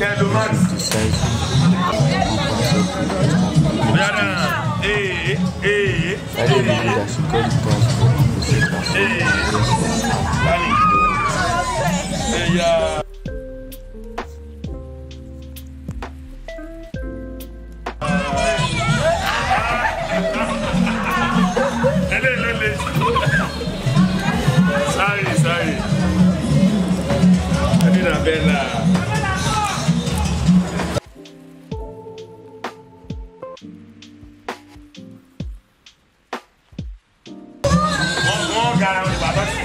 C'est le max. Regardez. Et, et, et. ara wọn ni bàbá ti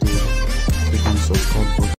kú